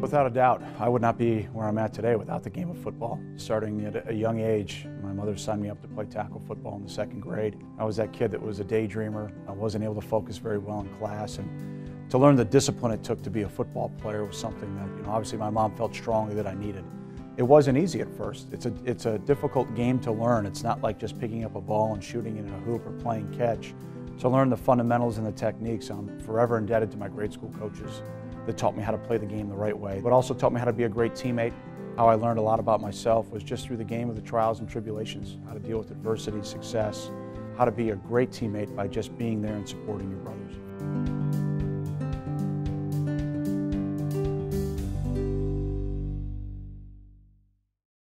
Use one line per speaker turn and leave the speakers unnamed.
Without a doubt, I would not be where I'm at today without the game of football. Starting at a young age, my mother signed me up to play tackle football in the second grade. I was that kid that was a daydreamer. I wasn't able to focus very well in class and to learn the discipline it took to be a football player was something that, you know, obviously my mom felt strongly that I needed. It wasn't easy at first. It's a, it's a difficult game to learn. It's not like just picking up a ball and shooting it in a hoop or playing catch. To learn the fundamentals and the techniques, I'm forever indebted to my grade school coaches that taught me how to play the game the right way, but also taught me how to be a great teammate. How I learned a lot about myself was just through the game of the trials and tribulations, how to deal with adversity, success, how to be a great teammate by just being there and supporting your brothers.